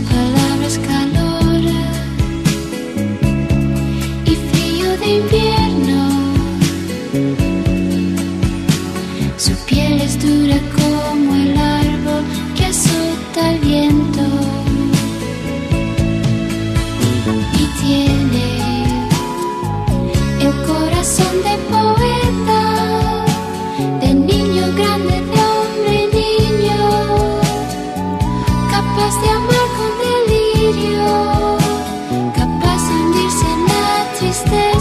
Palabras calor y frío de invierno, su piel es dura como el árbol que azota al viento y tiene. stay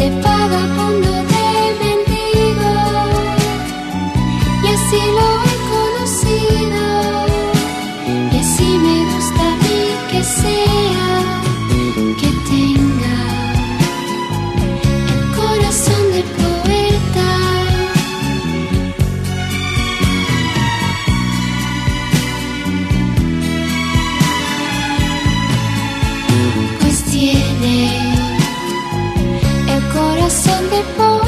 te paga cuando send it both